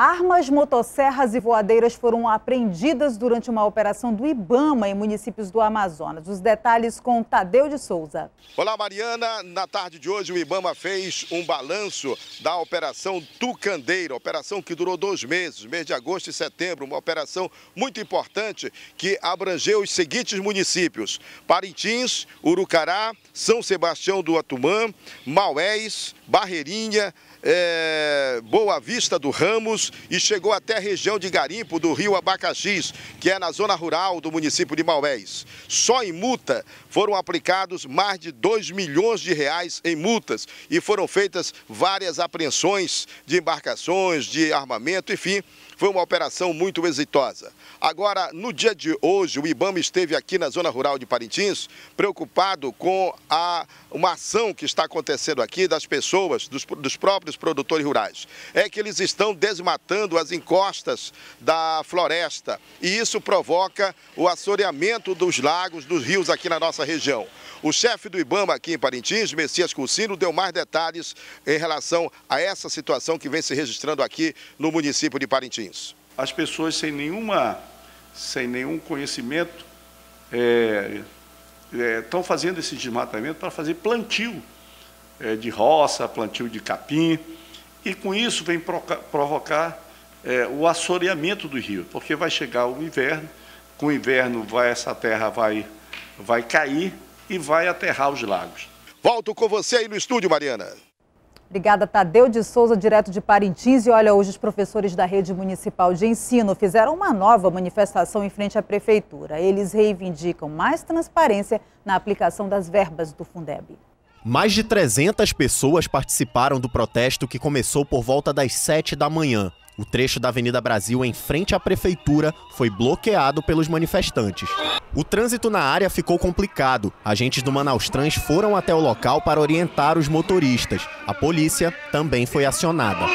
Armas, motosserras e voadeiras foram apreendidas durante uma operação do Ibama em municípios do Amazonas. Os detalhes com Tadeu de Souza. Olá, Mariana. Na tarde de hoje, o Ibama fez um balanço da Operação Tucandeira, operação que durou dois meses, mês de agosto e setembro, uma operação muito importante que abrangeu os seguintes municípios: Parintins, Urucará, São Sebastião do Atumã, Maués, Barreirinha, é, Boa Vista do Ramos e chegou até a região de Garimpo do Rio Abacaxis, que é na zona rural do município de Maués. Só em multa foram aplicados mais de 2 milhões de reais em multas e foram feitas várias apreensões de embarcações, de armamento, enfim, foi uma operação muito exitosa. Agora, no dia de hoje, o IBAMA esteve aqui na zona rural de Parintins, preocupado com a, uma ação que está acontecendo aqui das pessoas, dos, dos próprios produtores rurais. É que eles estão desmatando as encostas da floresta. E isso provoca o assoreamento dos lagos, dos rios aqui na nossa região. O chefe do IBAMA aqui em Parintins, Messias Cursino, deu mais detalhes em relação a essa situação que vem se registrando aqui no município de Parintins. As pessoas sem, nenhuma, sem nenhum conhecimento é, é, estão fazendo esse desmatamento para fazer plantio é, de roça, plantio de capim, e com isso vem provocar é, o assoreamento do rio, porque vai chegar o inverno, com o inverno vai, essa terra vai, vai cair e vai aterrar os lagos. Volto com você aí no estúdio, Mariana. Obrigada, Tadeu de Souza, direto de Parintins. E olha, hoje os professores da rede municipal de ensino fizeram uma nova manifestação em frente à prefeitura. Eles reivindicam mais transparência na aplicação das verbas do Fundeb. Mais de 300 pessoas participaram do protesto que começou por volta das 7 da manhã. O trecho da Avenida Brasil em frente à prefeitura foi bloqueado pelos manifestantes. O trânsito na área ficou complicado. Agentes do Manaus Trans foram até o local para orientar os motoristas. A polícia também foi acionada.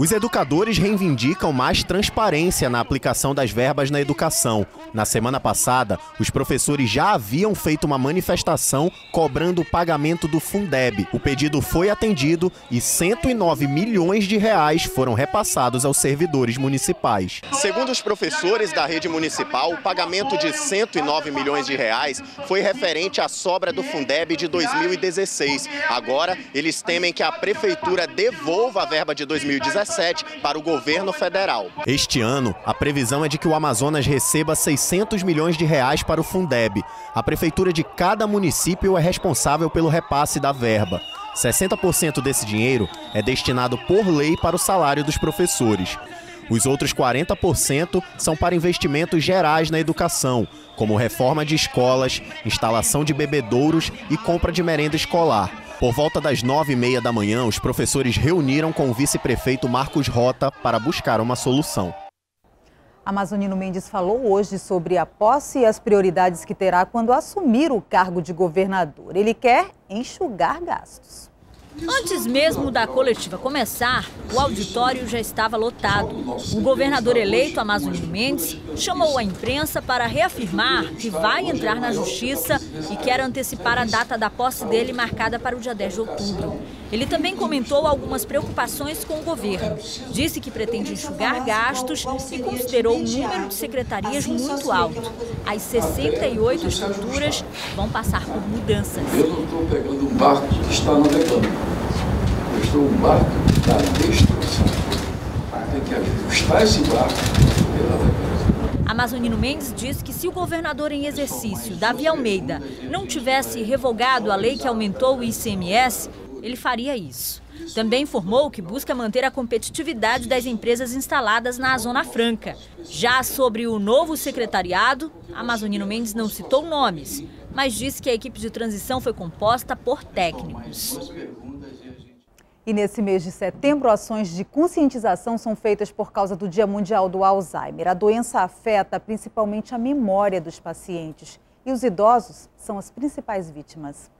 Os educadores reivindicam mais transparência na aplicação das verbas na educação. Na semana passada, os professores já haviam feito uma manifestação cobrando o pagamento do Fundeb. O pedido foi atendido e 109 milhões de reais foram repassados aos servidores municipais. Segundo os professores da rede municipal, o pagamento de 109 milhões de reais foi referente à sobra do Fundeb de 2016. Agora, eles temem que a prefeitura devolva a verba de 2017 para o governo federal. Este ano, a previsão é de que o Amazonas receba 600 milhões de reais para o Fundeb. A prefeitura de cada município é responsável pelo repasse da verba. 60% desse dinheiro é destinado por lei para o salário dos professores. Os outros 40% são para investimentos gerais na educação, como reforma de escolas, instalação de bebedouros e compra de merenda escolar. Por volta das nove e meia da manhã, os professores reuniram com o vice-prefeito Marcos Rota para buscar uma solução. Amazonino Mendes falou hoje sobre a posse e as prioridades que terá quando assumir o cargo de governador. Ele quer enxugar gastos. Antes mesmo da coletiva começar, o auditório já estava lotado. O governador eleito, Amazonino Mendes, chamou a imprensa para reafirmar que vai entrar na justiça e quer antecipar a data da posse dele marcada para o dia 10 de outubro. Ele também comentou algumas preocupações com o governo. Disse que pretende enxugar gastos e considerou o número de secretarias muito alto. As 68 estruturas vão passar por mudanças. Eu não estou pegando um barco que está navegando. Eu estou um barco da destruição. Tem que ajustar esse barco pela. Amazonino Mendes diz que se o governador em exercício, Davi Almeida, não tivesse revogado a lei que aumentou o ICMS, ele faria isso. Também informou que busca manter a competitividade das empresas instaladas na Zona Franca. Já sobre o novo secretariado, Amazonino Mendes não citou nomes, mas disse que a equipe de transição foi composta por técnicos. E nesse mês de setembro, ações de conscientização são feitas por causa do Dia Mundial do Alzheimer. A doença afeta principalmente a memória dos pacientes e os idosos são as principais vítimas.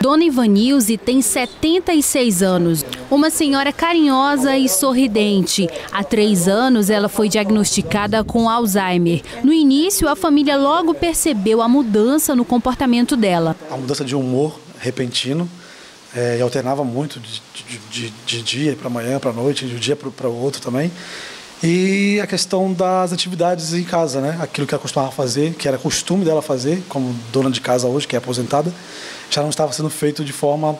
Dona Ivanilze tem 76 anos, uma senhora carinhosa e sorridente. Há três anos ela foi diagnosticada com Alzheimer. No início, a família logo percebeu a mudança no comportamento dela. A mudança de humor repentino, é, alternava muito de, de, de, de dia para manhã, para noite, de um dia para o outro também. E a questão das atividades em casa, né? Aquilo que ela costumava fazer, que era costume dela fazer, como dona de casa hoje, que é aposentada, já não estava sendo feito de forma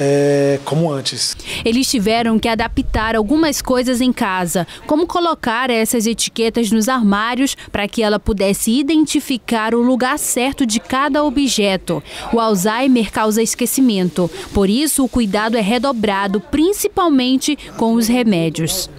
é, como antes. Eles tiveram que adaptar algumas coisas em casa, como colocar essas etiquetas nos armários para que ela pudesse identificar o lugar certo de cada objeto. O Alzheimer causa esquecimento, por isso o cuidado é redobrado, principalmente com os remédios.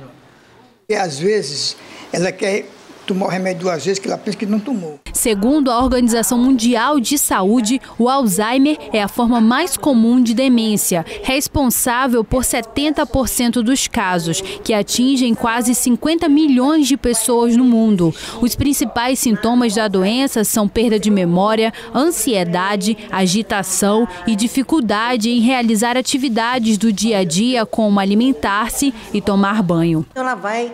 E às vezes ela quer tomar o remédio duas vezes que ela pensa que não tomou. Segundo a Organização Mundial de Saúde, o Alzheimer é a forma mais comum de demência, responsável por 70% dos casos, que atingem quase 50 milhões de pessoas no mundo. Os principais sintomas da doença são perda de memória, ansiedade, agitação e dificuldade em realizar atividades do dia a dia, como alimentar-se e tomar banho. Ela vai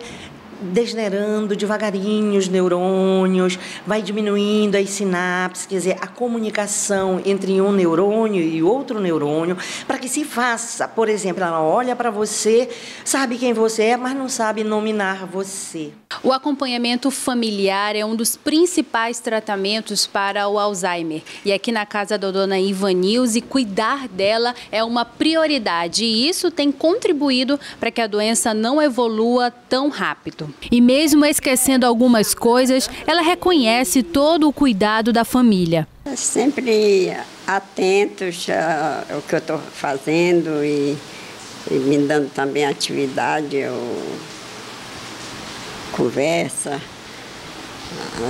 degenerando devagarinho os neurônios, vai diminuindo as sinapses, quer dizer, a comunicação entre um neurônio e outro neurônio, para que se faça, por exemplo, ela olha para você, sabe quem você é, mas não sabe nominar você. O acompanhamento familiar é um dos principais tratamentos para o Alzheimer. E aqui na casa da dona Ivanilze, cuidar dela é uma prioridade. E isso tem contribuído para que a doença não evolua tão rápido. E mesmo esquecendo algumas coisas, ela reconhece todo o cuidado da família. Sempre atentos ao que eu estou fazendo e, e, me dando também atividade. Eu conversa.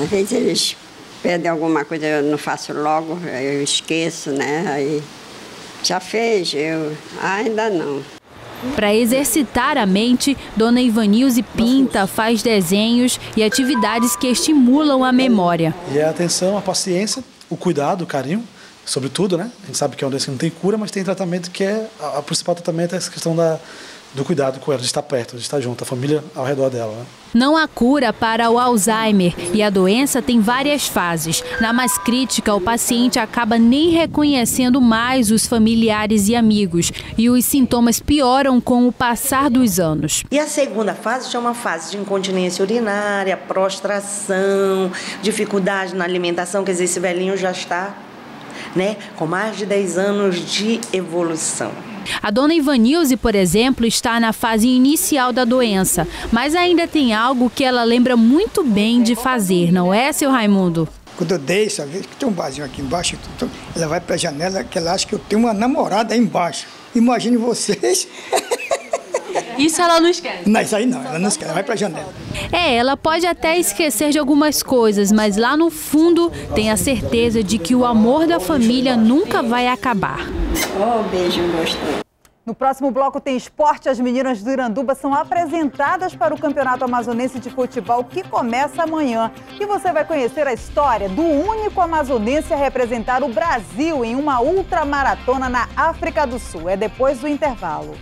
Às vezes eles pedem alguma coisa, eu não faço logo, eu esqueço, né? Aí já fez, eu ah, ainda não. Para exercitar a mente, Dona Ivanilze pinta, faz desenhos e atividades que estimulam a memória. E a atenção, a paciência, o cuidado, o carinho, sobretudo, né? A gente sabe que é uma doença que não tem cura, mas tem tratamento que é, a, principal tratamento é essa questão da, do cuidado com ela, de estar perto, de estar junto, a família ao redor dela. Né? Não há cura para o Alzheimer e a doença tem várias fases. Na mais crítica, o paciente acaba nem reconhecendo mais os familiares e amigos e os sintomas pioram com o passar dos anos. E a segunda fase é uma fase de incontinência urinária, prostração, dificuldade na alimentação, quer dizer, esse velhinho já está né, com mais de 10 anos de evolução. A dona Ivanilze, por exemplo, está na fase inicial da doença, mas ainda tem algo que ela lembra muito bem de fazer, não é, seu Raimundo? Quando eu deixo, vez que tem um barzinho aqui embaixo, ela vai para a janela que ela acha que eu tenho uma namorada aí embaixo. Imagine vocês. Isso ela não esquece? Não, isso aí não, ela não esquece, ela vai para a janela. É, ela pode até esquecer de algumas coisas, mas lá no fundo tem a certeza de que o amor da família nunca vai acabar. Oh, beijo gostoso. No próximo bloco tem esporte. As meninas do Iranduba são apresentadas para o Campeonato Amazonense de Futebol que começa amanhã. E você vai conhecer a história do único amazonense a representar o Brasil em uma ultramaratona na África do Sul. É depois do intervalo.